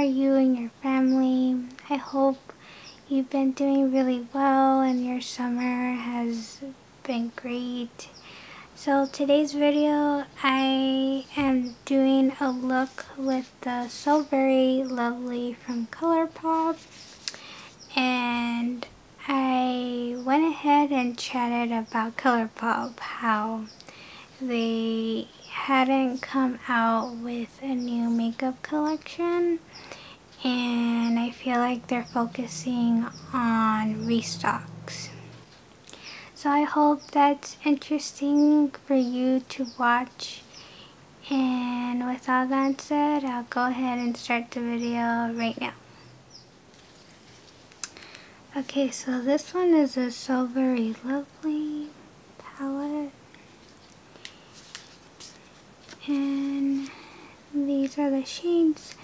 are you and your family? I hope you've been doing really well and your summer has been great. So today's video I am doing a look with the So Very Lovely from ColourPop and I went ahead and chatted about ColourPop, how they hadn't come out with a new makeup collection and I feel like they're focusing on restocks. So I hope that's interesting for you to watch and with all that said I'll go ahead and start the video right now. Okay so this one is a So Very Lovely palette and these are the shades.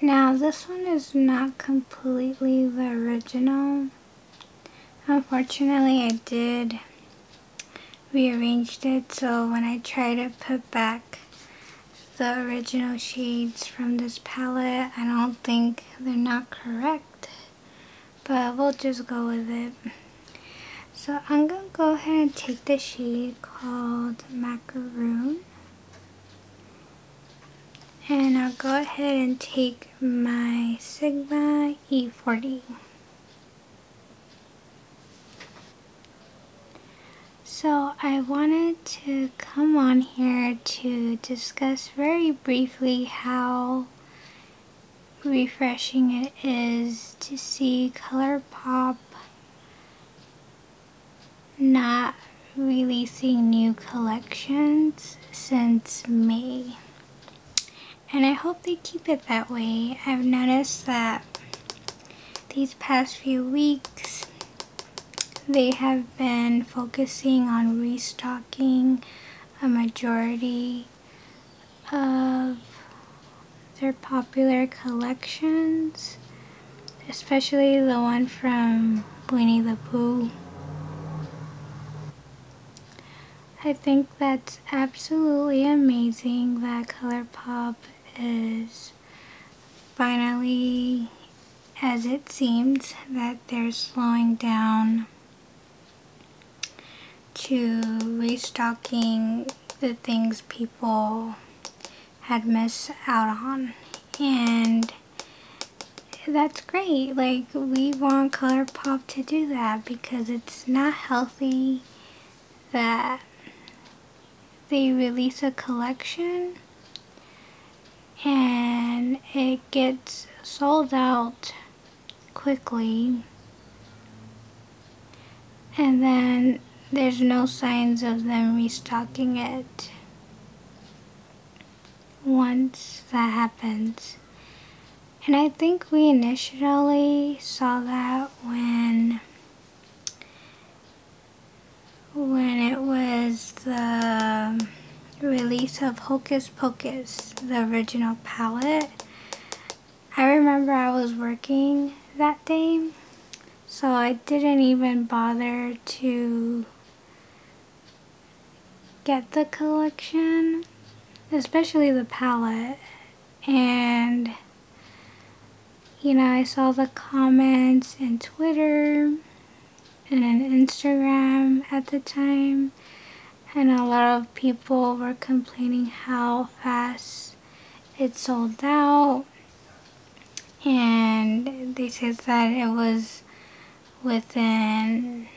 Now this one is not completely the original. Unfortunately I did rearranged it so when I try to put back the original shades from this palette I don't think they're not correct but we'll just go with it. So I'm to go ahead and take the shade called Macaroon and I'll go ahead and take my Sigma E40. So I wanted to come on here to discuss very briefly how refreshing it is to see ColourPop not releasing new collections since May and I hope they keep it that way. I've noticed that these past few weeks they have been focusing on restocking a majority of their popular collections especially the one from Winnie the Pooh I think that's absolutely amazing that ColourPop is finally, as it seems, that they're slowing down to restocking the things people had missed out on. And that's great. Like, we want ColourPop to do that because it's not healthy that they release a collection and it gets sold out quickly and then there's no signs of them restocking it once that happens. And I think we initially saw that when when it was the release of Hocus Pocus, the original palette. I remember I was working that day, so I didn't even bother to get the collection, especially the palette. And, you know, I saw the comments in Twitter and in Instagram at the time and a lot of people were complaining how fast it sold out. And they said that it was within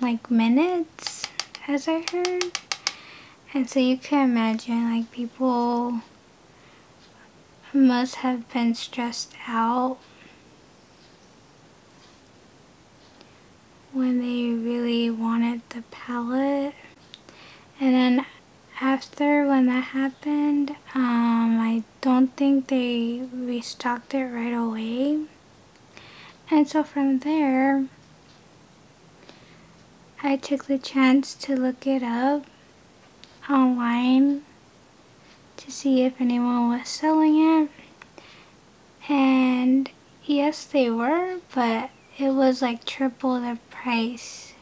like minutes as I heard. And so you can imagine like people must have been stressed out when they really wanted the palette and then after when that happened, um, I don't think they restocked it right away. And so from there, I took the chance to look it up online to see if anyone was selling it. And yes, they were, but it was like triple the price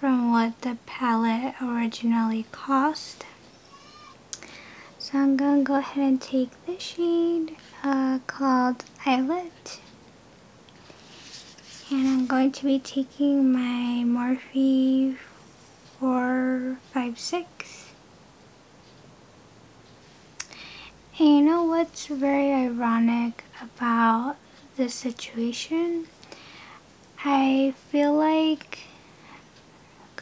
from what the palette originally cost. So I'm going to go ahead and take the shade uh, called Eyelet. And I'm going to be taking my Morphe 456. And you know what's very ironic about this situation? I feel like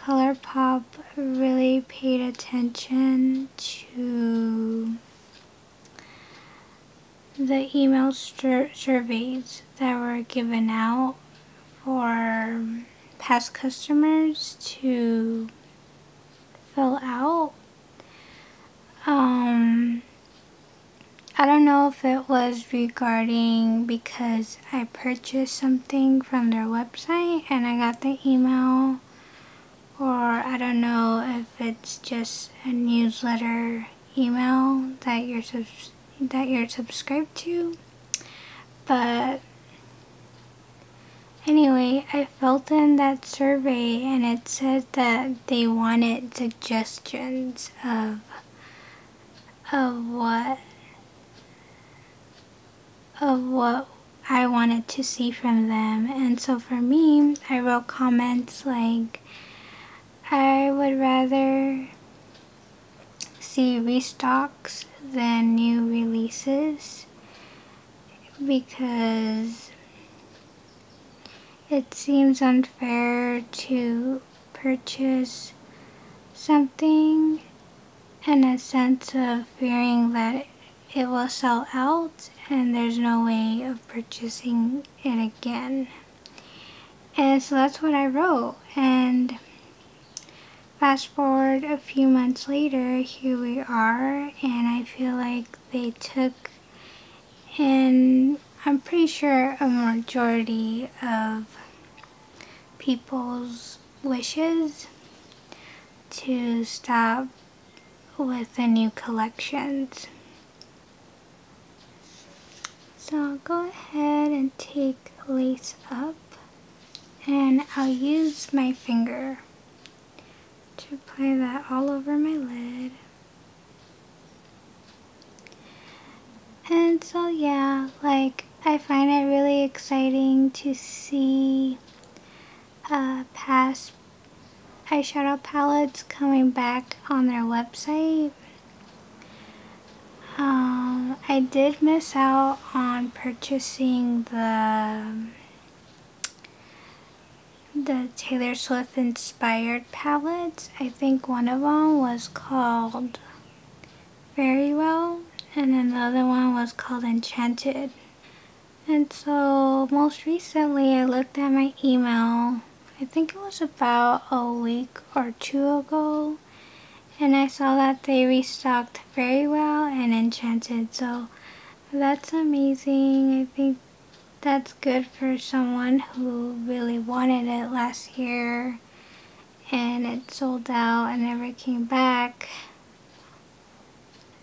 ColourPop really paid attention to the email surveys that were given out for past customers to fill out. Um, I don't know if it was regarding because I purchased something from their website and I got the email or I don't know if it's just a newsletter email that you're that you're subscribed to. But anyway I filled in that survey and it said that they wanted suggestions of of what of what I wanted to see from them. And so for me I wrote comments like I would rather see restocks than new releases because it seems unfair to purchase something in a sense of fearing that it will sell out and there's no way of purchasing it again. And so that's what I wrote and Fast forward a few months later, here we are, and I feel like they took and I'm pretty sure, a majority of people's wishes to stop with the new collections. So I'll go ahead and take lace up and I'll use my finger to apply that all over my lid. And so yeah, like I find it really exciting to see uh, past eyeshadow palettes coming back on their website. Um, I did miss out on purchasing the the Taylor Swift inspired palettes. I think one of them was called Very Well and then the other one was called Enchanted. And so most recently I looked at my email, I think it was about a week or two ago, and I saw that they restocked Very Well and Enchanted. So that's amazing. I think that's good for someone who really wanted it last year and it sold out and never came back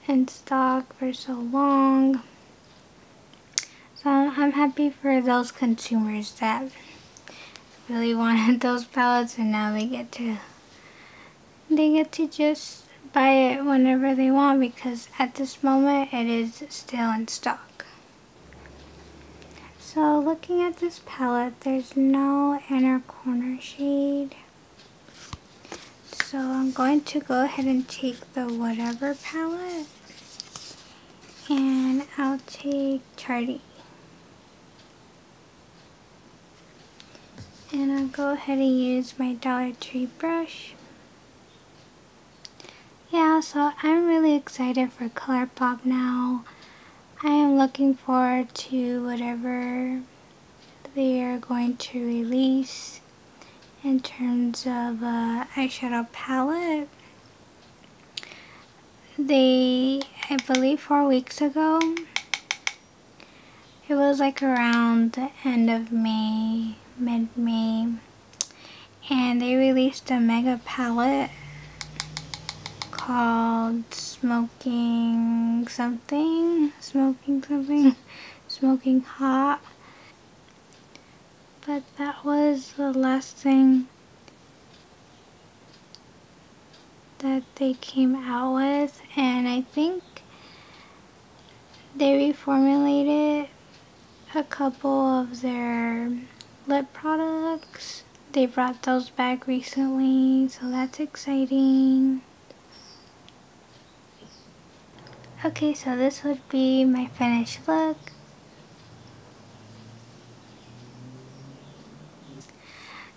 in stock for so long. So I'm happy for those consumers that really wanted those palettes and now they get to they get to just buy it whenever they want because at this moment it is still in stock. So looking at this palette, there's no inner corner shade. So I'm going to go ahead and take the Whatever palette and I'll take Charlie. And I'll go ahead and use my Dollar Tree brush. Yeah, so I'm really excited for ColourPop now. I am looking forward to whatever they are going to release in terms of uh, eyeshadow palette. They, I believe four weeks ago, it was like around the end of May, mid-May, and they released a mega palette called Smoking Something, Smoking Something, Smoking Hot. But that was the last thing that they came out with and I think they reformulated a couple of their lip products. They brought those back recently, so that's exciting. Okay, so this would be my finished look.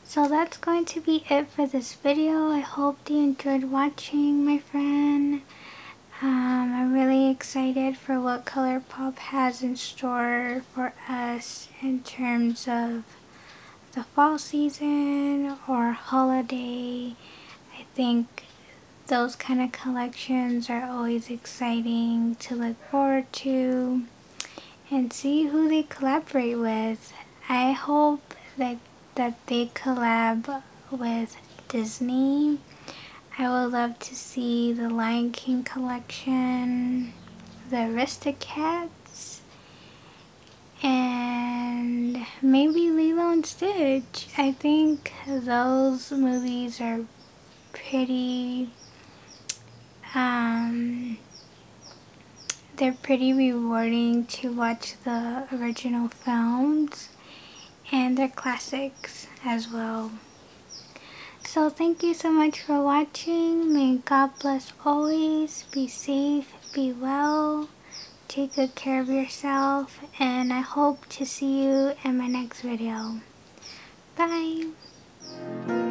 So that's going to be it for this video. I hope you enjoyed watching, my friend. Um, I'm really excited for what ColourPop has in store for us in terms of the fall season or holiday. I think those kind of collections are always exciting to look forward to and see who they collaborate with. I hope that that they collab with Disney. I would love to see the Lion King collection, the Aristocats, and maybe Lilo and Stitch. I think those movies are pretty, um, they're pretty rewarding to watch the original films and they're classics as well. So thank you so much for watching. May God bless always. Be safe, be well, take good care of yourself, and I hope to see you in my next video. Bye!